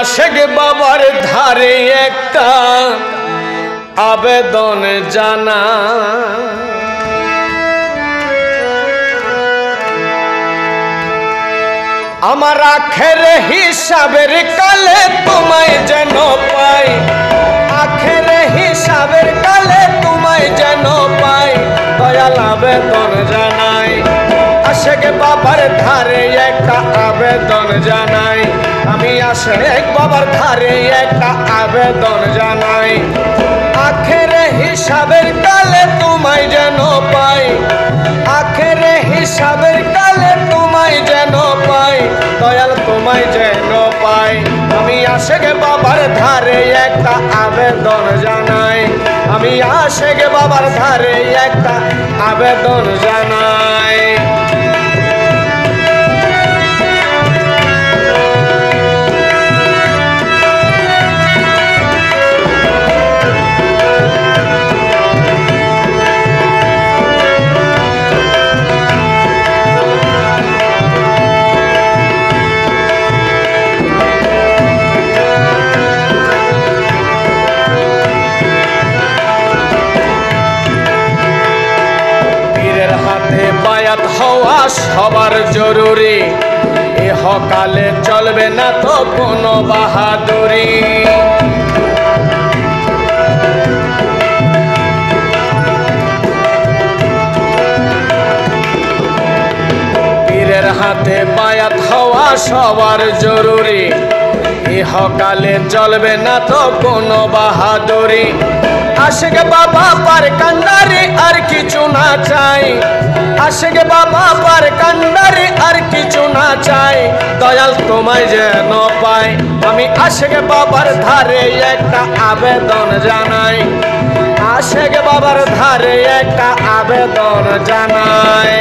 আশেক বাবার ধারে একটা আবেদন জানা। আমার আখের হিসাবের কালে তোমায় যেন পাই। আখের হিসাবের কালে তোমায় যেন পাই। দয়াল আবেদন জানাই। আশেক বাবার ধারে একটা আবেদন জানাই। আমি আশেক বাবার ধারে একটা আবেদন জানাই। আখের হিসাবের কালে তোমায় যেন পাই। আখের হিসাবের কালে তোমায় যেন পাই। দয়াল তোমায় যেন পাই। আমি আশেক বাবার ধারে একটা আবেদন জানাই। আমি আশেক বাবার ধারে একটা আবেদন জানাই। হওয়া সবার জরুরি। এ হকালে চলবে না তো কোনো বাহাদুরি। পীরের হাতে বায়াত হওয়া সবার জরুরি। ইহকালে চলবে না তো কোনো বাহাদুরি। আশেক বাবা পার কান্দারি আর কিছু না চাই আশেক বাবা পার কান্দারি আর কিছু না চাই দয়াল তোমায় যেন পাই আমি আশেক বাবার ধারে একটা আবেদন জানাই। আশেক বাবার ধারে একটা আবেদন জানাই।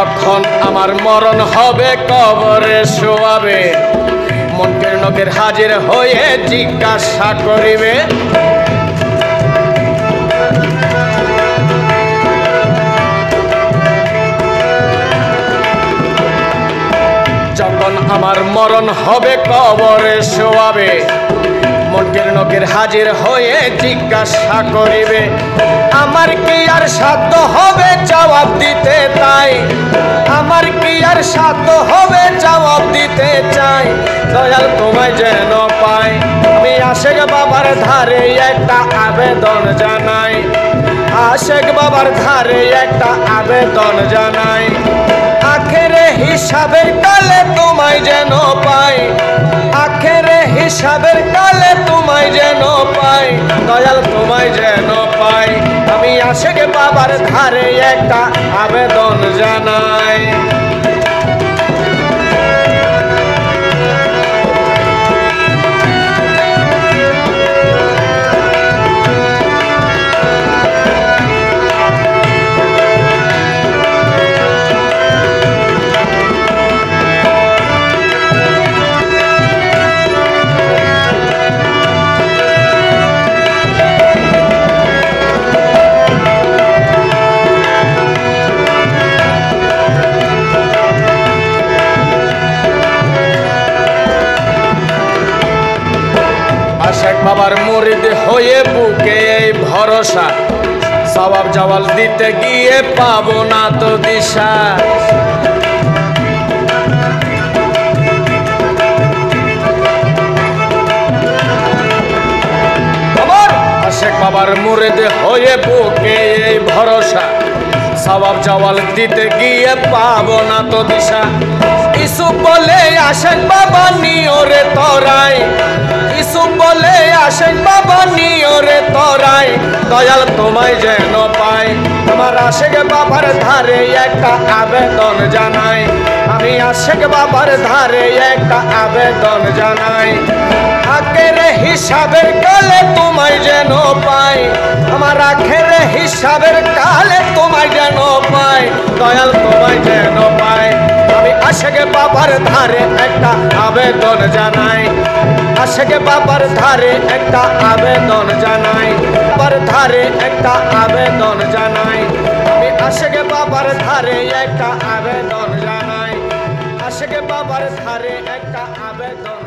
যখন আমার মরণ হবে কবরে শোয়াবে। মনকের নকের হাজির হয়ে জিজ্ঞাসা করিবে, যখন আমার মরণ হবে কবরে শোয়াবে। মনকের নকের হাজির হয়ে জিজ্ঞাসা করিবে, আমার কি আর সাধ্য হবে জবাব দিতে তাই আমার কি আর সাধ্য হবে জবাব দিতে চাই? দয়াল তোমায় যেন পাই আমি আশেক বাবার ধারে একটা আবেদন জানাই। আশেক বাবার ধারে একটা আবেদন জানাই। হিসাবের কালে তোমায় যেন পাই। আখেরে হিসাবের কালে তোমায় যেন পাই। দয়াল তোমায় যেন পাই। আমি আশেক বাবার ধারে একটা আবেদন জানাই। বুকে এই ভরসা। সবাব জবাল দিতে গিয়ে পাবো না তো দিশা। আশেক বাবার মুরিদ হয়ে বুকে এই ভরসা। সবাব জবাল দিতে গিয়ে পাবো না তো দিশা। ইসু বলে, আশেক বাবা নিয়রে তরাই। ইসু বলে, আসেন বাবা নিয়রে তরাই। দয়াল তোমায় যেন পাই। তোমার আশেক বাবার ধারে একটা আবেদন জানাই। আমি আশেক বাবার ধারে একটা আবেদন জানাই। আখের হিসাবের কালে তোমায় যেন পাই। আমার আখের হিসাবের কালে তোমায় যেন পাই। দয়াল তোমায় যেন পাই। আমি আশেকে বাবার ধারে একটা আবেদন জানাই। আশেকে বাবার ধারে একটা আবেদন জানাই। বাবার ধারে একটা আবেদন জানাই। আমি আশেকে বাবার ধারে একটা আবেদন জানাই। আশেকে বাবার ধারে একটা আবেদন